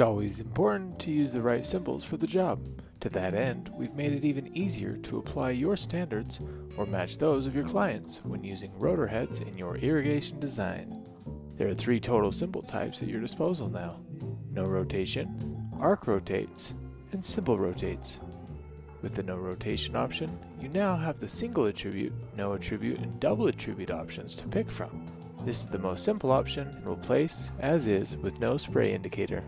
It's always important to use the right symbols for the job. To that end, we've made it even easier to apply your standards or match those of your clients when using rotor heads in your irrigation design. There are three total symbol types at your disposal now no rotation, arc rotates, and symbol rotates. With the no rotation option, you now have the single attribute, no attribute, and double attribute options to pick from. This is the most simple option and will place as is with no spray indicator.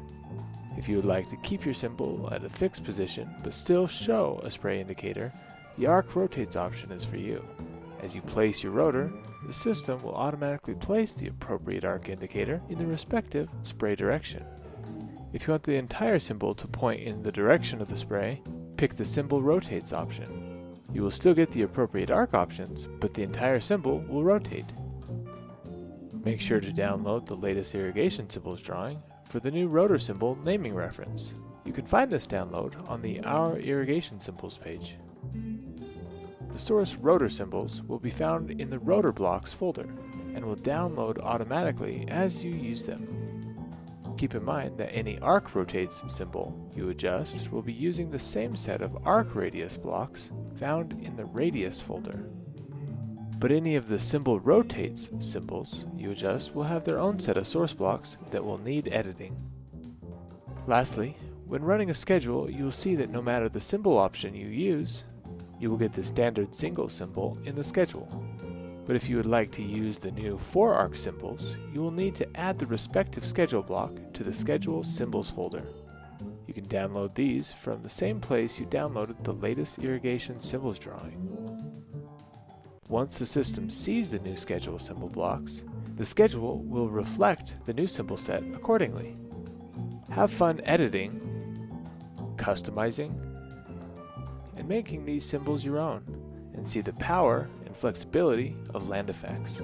If you would like to keep your symbol at a fixed position but still show a spray indicator, the arc rotates option is for you. As you place your rotor, the system will automatically place the appropriate arc indicator in the respective spray direction. If you want the entire symbol to point in the direction of the spray, pick the Symbol Rotates option. You will still get the appropriate arc options, but the entire symbol will rotate. Make sure to download the latest irrigation symbols drawing for the new rotor symbol naming reference. You can find this download on the Our Irrigation Symbols page. The source rotor symbols will be found in the rotor blocks folder and will download automatically as you use them. Keep in mind that any arc rotates symbol you adjust will be using the same set of arc radius blocks found in the radius folder. But any of the symbol rotates symbols you adjust will have their own set of source blocks that will need editing. Lastly, when running a schedule, you will see that no matter the symbol option you use, you will get the standard single symbol in the schedule. But if you would like to use the new 4 arc symbols, you will need to add the respective schedule block to the Schedule Symbols folder. You can download these from the same place you downloaded the latest irrigation symbols drawing. Once the system sees the new schedule symbol blocks, the schedule will reflect the new symbol set accordingly. Have fun editing, customizing, and making these symbols your own, and see the power and flexibility of Land F/X.